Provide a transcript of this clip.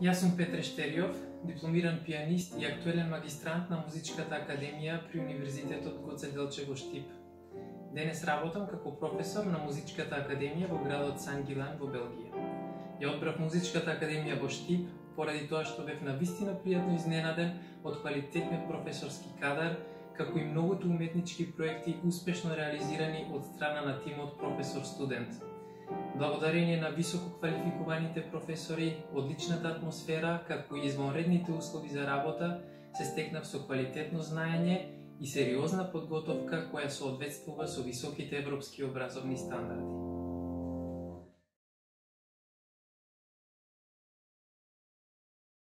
Јас сум Петре Штериов, дипломиран пианист и актуелен магистрант на Музичката академија при Универзитетот Гоце Делче во Штип. Денес работам како професор на Музичката академија во градот Сан Гилан во Белгија. Ја одбрав Музичката академија во Штип поради тоа што бев на вистина пријатно изненаден од квалитетниот професорски кадар, како и многуто уметнички проекти успешно реализирани од страна на тимот професор-студент. Благодарение на високо квалификуваните професори, одличната атмосфера, како и извонредните услови за работа, се стекнав со квалитетно знаење и сериозна подготовка која соодветствува со високите европски образовни стандарди.